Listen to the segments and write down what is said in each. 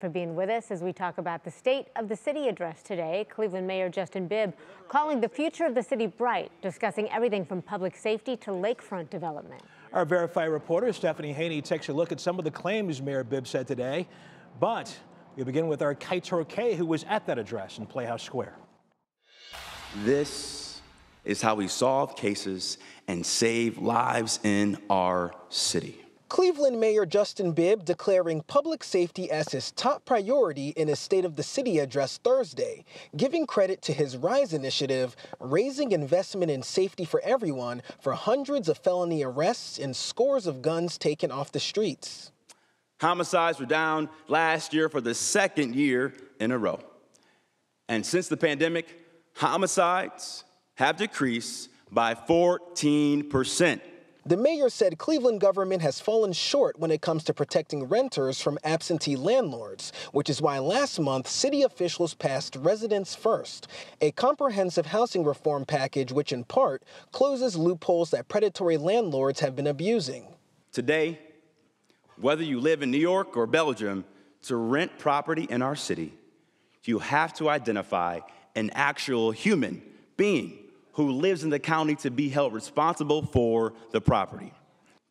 for being with us as we talk about the state of the city address today. Cleveland Mayor Justin Bibb calling the future of the city bright, discussing everything from public safety to lakefront development. Our Verify reporter Stephanie Haney takes a look at some of the claims Mayor Bibb said today. But we begin with our Kaitor Kay, who was at that address in Playhouse Square. This is how we solve cases and save lives in our city. Cleveland Mayor Justin Bibb declaring public safety as his top priority in his State of the City address Thursday, giving credit to his RISE initiative, raising investment in safety for everyone for hundreds of felony arrests and scores of guns taken off the streets. Homicides were down last year for the second year in a row. And since the pandemic, homicides have decreased by 14 percent. The mayor said Cleveland government has fallen short when it comes to protecting renters from absentee landlords, which is why last month city officials passed Residents First, a comprehensive housing reform package which in part closes loopholes that predatory landlords have been abusing. Today, whether you live in New York or Belgium, to rent property in our city, you have to identify an actual human being who lives in the county to be held responsible for the property.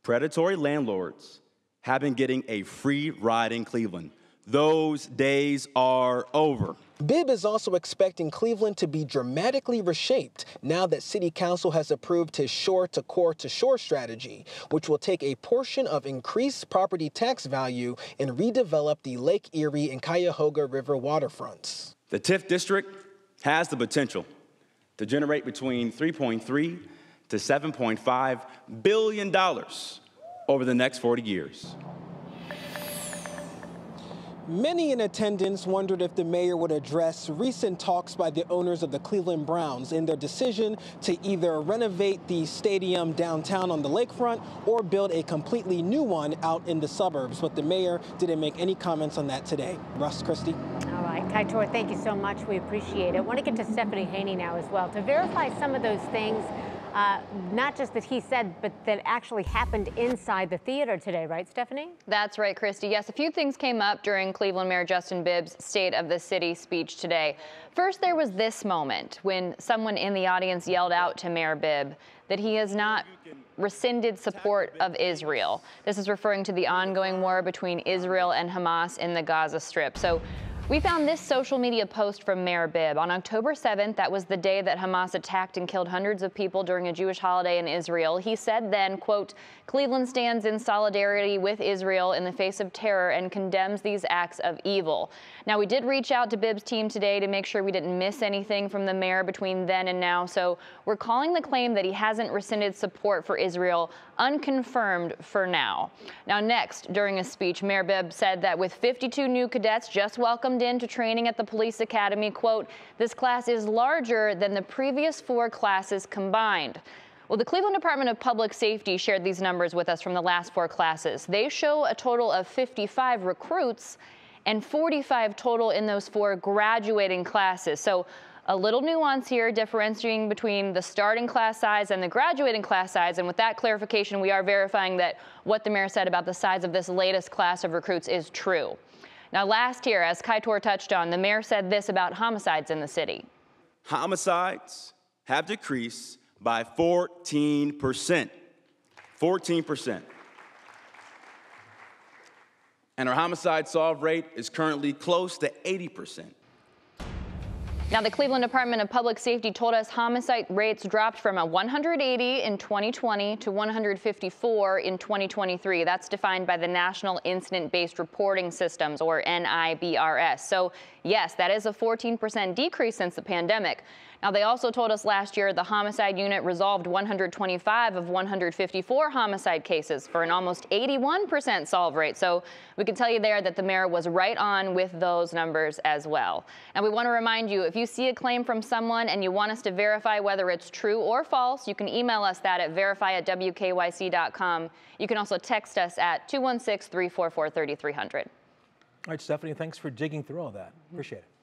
Predatory landlords have been getting a free ride in Cleveland. Those days are over. Bibb is also expecting Cleveland to be dramatically reshaped now that City Council has approved his shore to core to shore strategy, which will take a portion of increased property tax value and redevelop the Lake Erie and Cuyahoga River waterfronts. The TIF district has the potential to generate between 3.3 to 7.5 billion dollars over the next 40 years. Many in attendance wondered if the mayor would address recent talks by the owners of the Cleveland Browns in their decision to either renovate the stadium downtown on the lakefront or build a completely new one out in the suburbs. But the mayor didn't make any comments on that today. Russ Christie. All right, Kaitor, thank you so much. We appreciate it. I want to get to Stephanie Haney now as well to verify some of those things uh, not just that he said, but that actually happened inside the theater today, right, Stephanie? That's right, Christy. Yes, a few things came up during Cleveland Mayor Justin Bibb's State of the City speech today. First, there was this moment when someone in the audience yelled out to Mayor Bibb that he has not rescinded support of Israel. This is referring to the ongoing war between Israel and Hamas in the Gaza Strip. So we found this social media post from Mayor Bibb. On October 7th, that was the day that Hamas attacked and killed hundreds of people during a Jewish holiday in Israel. He said then, quote, Cleveland stands in solidarity with Israel in the face of terror and condemns these acts of evil. Now, we did reach out to Bibb's team today to make sure we didn't miss anything from the mayor between then and now. So we're calling the claim that he hasn't rescinded support for Israel unconfirmed for now. Now, next, during a speech, Mayor Bibb said that with 52 new cadets just welcomed into training at the police academy, quote, this class is larger than the previous four classes combined. Well, the Cleveland Department of Public Safety shared these numbers with us from the last four classes. They show a total of 55 recruits and 45 total in those four graduating classes. So a little nuance here differentiating between the starting class size and the graduating class size. And with that clarification, we are verifying that what the mayor said about the size of this latest class of recruits is true. Now, last year, as Kaitor touched on, the mayor said this about homicides in the city. Homicides have decreased by 14%. 14%. And our homicide solve rate is currently close to 80%. Now, the Cleveland Department of Public Safety told us homicide rates dropped from a 180 in 2020 to 154 in 2023. That's defined by the National Incident Based Reporting Systems, or NIBRS. So, yes, that is a 14% decrease since the pandemic. Now, they also told us last year the homicide unit resolved 125 of 154 homicide cases for an almost 81% solve rate. So we can tell you there that the mayor was right on with those numbers as well. And we want to remind you if you see a claim from someone and you want us to verify whether it's true or false, you can email us that at verify at wkyc.com. You can also text us at 216 344 3300. All right, Stephanie, thanks for digging through all that. Appreciate it.